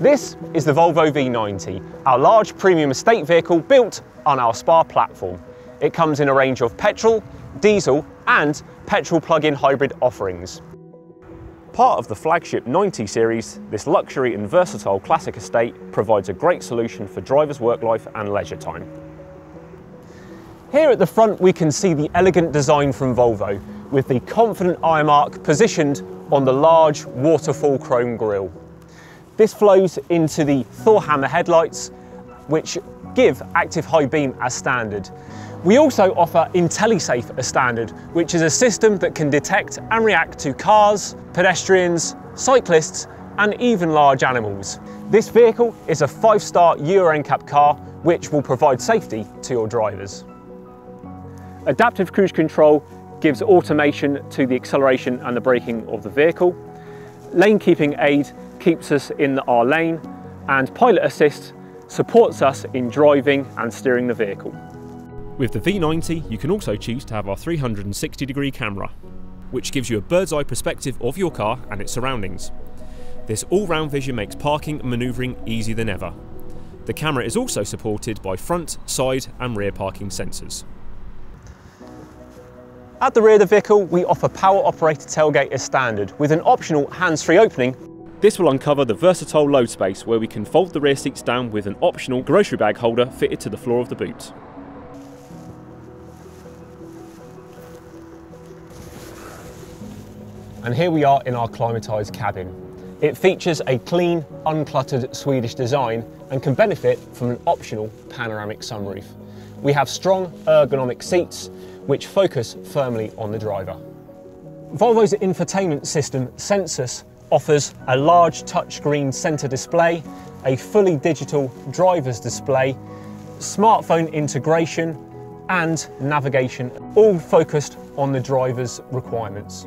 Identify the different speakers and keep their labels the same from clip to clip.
Speaker 1: This is the Volvo V90, our large premium estate vehicle built on our Spa platform. It comes in a range of petrol, diesel and petrol plug-in hybrid offerings. Part of the flagship 90 series, this luxury and versatile classic estate provides a great solution for drivers' work life and leisure time. Here at the front we can see the elegant design from Volvo, with the confident iron mark positioned on the large waterfall chrome grille. This flows into the Thor hammer headlights, which give active high beam as standard. We also offer IntelliSafe as standard, which is a system that can detect and react to cars, pedestrians, cyclists, and even large animals. This vehicle is a five-star Euro NCAP car, which will provide safety to your drivers. Adaptive cruise control gives automation to the acceleration and the braking of the vehicle. Lane keeping aid keeps us in the our lane and pilot assist supports us in driving and steering the vehicle.
Speaker 2: With the V90 you can also choose to have our 360 degree camera, which gives you a bird's eye perspective of your car and its surroundings. This all-round vision makes parking and manoeuvring easier than ever. The camera is also supported by front, side and rear parking sensors.
Speaker 1: At the rear of the vehicle, we offer power operated tailgate as standard with an optional hands-free opening.
Speaker 2: This will uncover the versatile load space where we can fold the rear seats down with an optional grocery bag holder fitted to the floor of the boot.
Speaker 1: And here we are in our climatised cabin. It features a clean, uncluttered Swedish design and can benefit from an optional panoramic sunroof. We have strong ergonomic seats which focus firmly on the driver. Volvo's infotainment system, Sensus, offers a large touchscreen centre display, a fully digital driver's display, smartphone integration and navigation, all focused on the driver's requirements.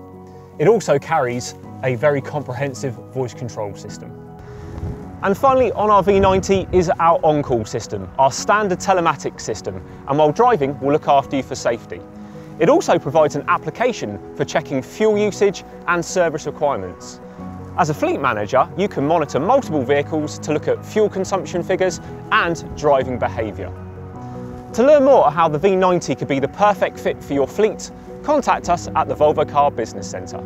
Speaker 1: It also carries a very comprehensive voice control system. And finally on our V90 is our on-call system, our standard telematics system, and while driving will look after you for safety. It also provides an application for checking fuel usage and service requirements. As a fleet manager, you can monitor multiple vehicles to look at fuel consumption figures and driving behaviour. To learn more how the V90 could be the perfect fit for your fleet, contact us at the Volvo Car Business Centre.